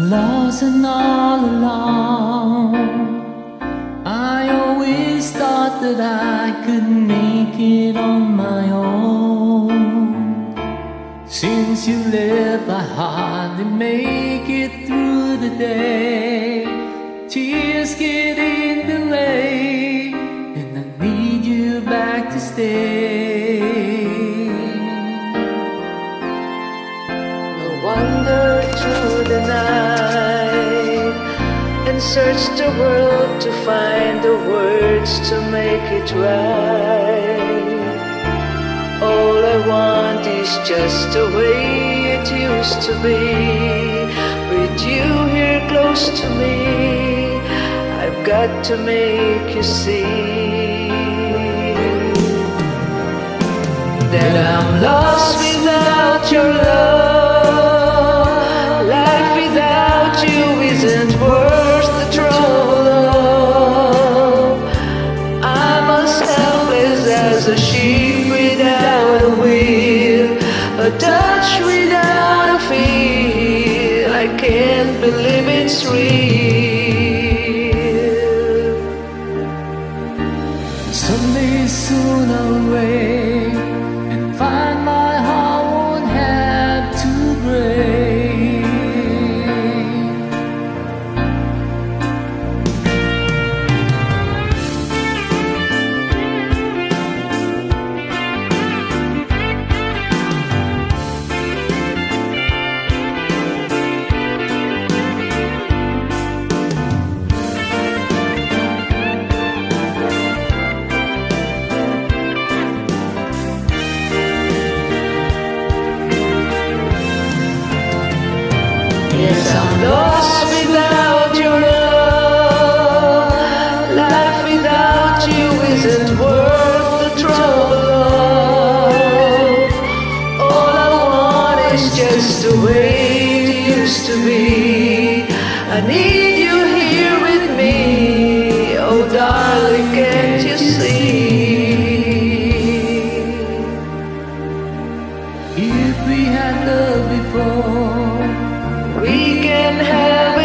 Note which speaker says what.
Speaker 1: Lost and all alone. I always thought that I could make it on my own. Since you left, I hardly make it through the day. Tears get in the way, and I need you back to stay. I
Speaker 2: wander through the night and search the world to find the words to make it right. All I want is just the way it used to be. With you here close to me, I've got to make you see that I'm lost without your love. As a sheep without a wheel, a touch without a feel. I can't believe it's real. Yes, I'm lost without your love. Life without you isn't worth the trouble. All I want is just the way it used to be. I need you here with me. Oh, darling, can't you see?
Speaker 1: If we had love before
Speaker 2: in heaven.